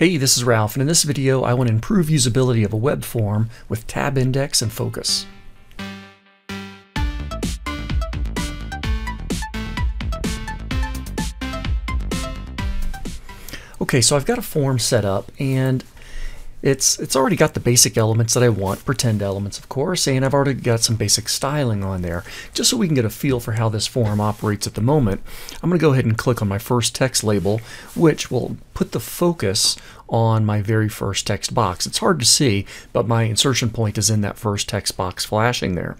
Hey, this is Ralph, and in this video I want to improve usability of a web form with tab index and focus. Okay, so I've got a form set up and it's it's already got the basic elements that I want, pretend elements of course, and I've already got some basic styling on there. Just so we can get a feel for how this form operates at the moment, I'm going to go ahead and click on my first text label, which will put the focus on my very first text box. It's hard to see, but my insertion point is in that first text box flashing there.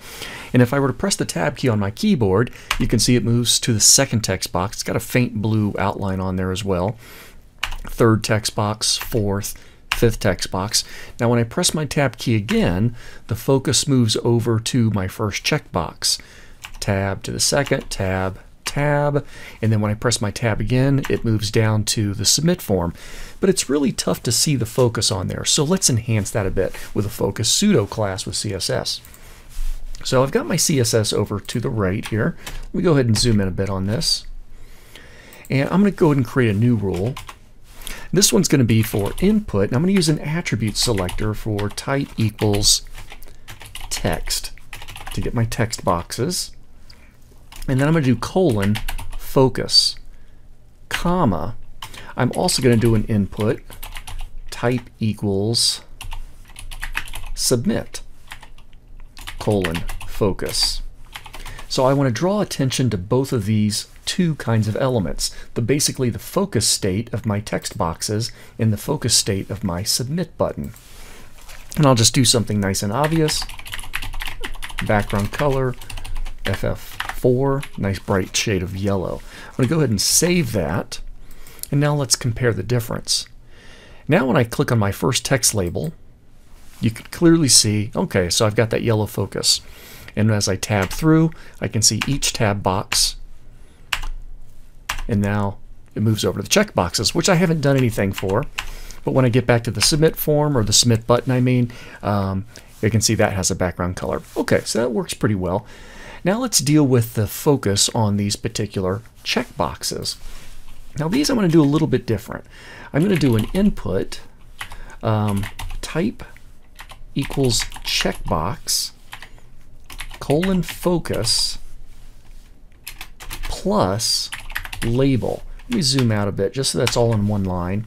And if I were to press the tab key on my keyboard, you can see it moves to the second text box. It's got a faint blue outline on there as well. Third text box, fourth, fifth text box. Now when I press my tab key again, the focus moves over to my first checkbox. Tab to the second, tab, tab, and then when I press my tab again, it moves down to the submit form. But it's really tough to see the focus on there, so let's enhance that a bit with a focus pseudo class with CSS. So I've got my CSS over to the right here. Let me go ahead and zoom in a bit on this. And I'm going to go ahead and create a new rule. This one's going to be for input, and I'm going to use an attribute selector for type equals text to get my text boxes. And then I'm going to do colon focus, comma. I'm also going to do an input type equals submit, colon focus. So I want to draw attention to both of these two kinds of elements. The basically the focus state of my text boxes and the focus state of my submit button. And I'll just do something nice and obvious. Background color, FF4, nice bright shade of yellow. I'm going to go ahead and save that. And now let's compare the difference. Now when I click on my first text label, you can clearly see, okay, so I've got that yellow focus. And as I tab through, I can see each tab box and now it moves over to the checkboxes, which I haven't done anything for. But when I get back to the submit form, or the submit button, I mean, um, you can see that has a background color. Okay, so that works pretty well. Now let's deal with the focus on these particular checkboxes. Now these I'm going to do a little bit different. I'm going to do an input um, type equals checkbox colon focus plus label. Let me zoom out a bit just so that's all in one line.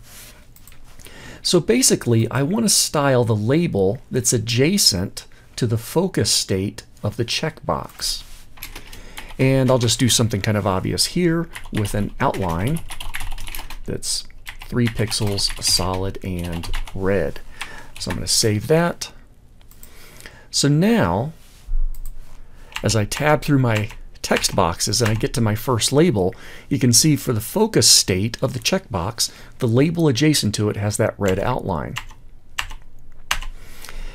So basically, I want to style the label that's adjacent to the focus state of the checkbox. And I'll just do something kind of obvious here with an outline that's three pixels, solid, and red. So I'm going to save that. So now, as I tab through my text boxes and I get to my first label, you can see for the focus state of the checkbox, the label adjacent to it has that red outline.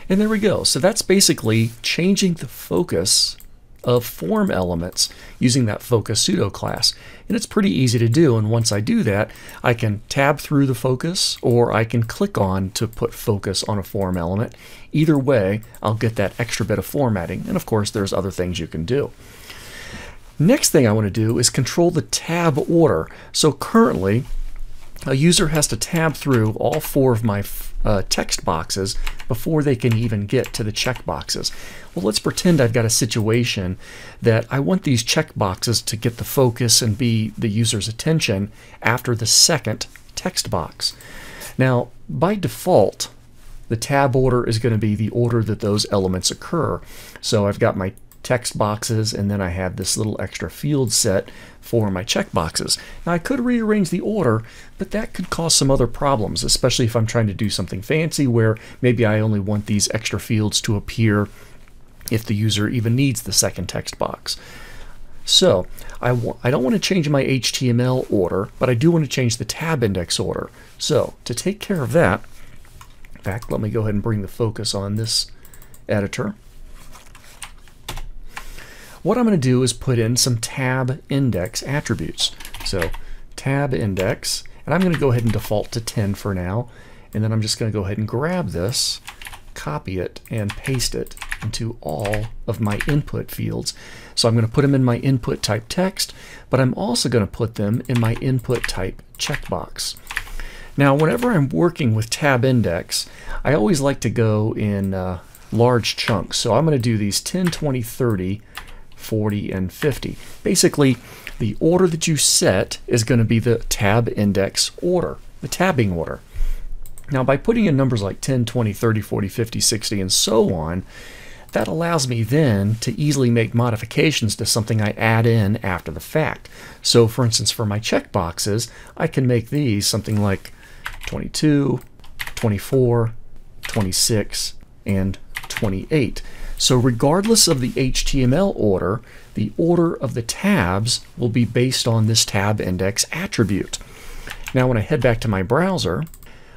And there we go. So that's basically changing the focus of form elements using that focus pseudo class. And it's pretty easy to do. And once I do that, I can tab through the focus or I can click on to put focus on a form element. Either way, I'll get that extra bit of formatting. And of course, there's other things you can do. Next thing I want to do is control the tab order. So currently, a user has to tab through all four of my uh, text boxes before they can even get to the check boxes. Well, let's pretend I've got a situation that I want these check boxes to get the focus and be the user's attention after the second text box. Now, by default, the tab order is going to be the order that those elements occur. So I've got my text boxes, and then I have this little extra field set for my checkboxes. Now I could rearrange the order, but that could cause some other problems, especially if I'm trying to do something fancy where maybe I only want these extra fields to appear if the user even needs the second text box. So I, I don't want to change my HTML order, but I do want to change the tab index order. So to take care of that, in fact, let me go ahead and bring the focus on this editor what I'm going to do is put in some tab index attributes. So tab index, and I'm going to go ahead and default to 10 for now, and then I'm just going to go ahead and grab this, copy it, and paste it into all of my input fields. So I'm going to put them in my input type text, but I'm also going to put them in my input type checkbox. Now, whenever I'm working with tab index, I always like to go in uh, large chunks. So I'm going to do these 10, 20, 30, 40, and 50. Basically, the order that you set is going to be the tab index order, the tabbing order. Now, by putting in numbers like 10, 20, 30, 40, 50, 60, and so on, that allows me then to easily make modifications to something I add in after the fact. So, for instance, for my checkboxes, I can make these something like 22, 24, 26, and 28. So regardless of the HTML order, the order of the tabs will be based on this tab index attribute. Now when I head back to my browser,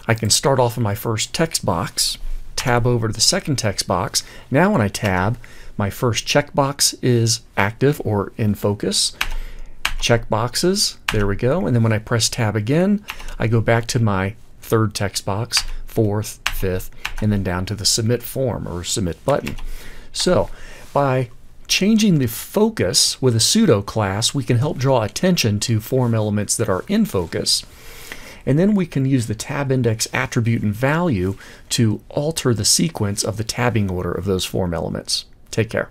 I can start off in my first text box, tab over to the second text box. Now when I tab, my first checkbox is active or in focus. Checkboxes, there we go. And then when I press tab again, I go back to my third text box, fourth, fifth, and then down to the submit form or submit button. So by changing the focus with a pseudo class, we can help draw attention to form elements that are in focus. And then we can use the tab index attribute and value to alter the sequence of the tabbing order of those form elements. Take care.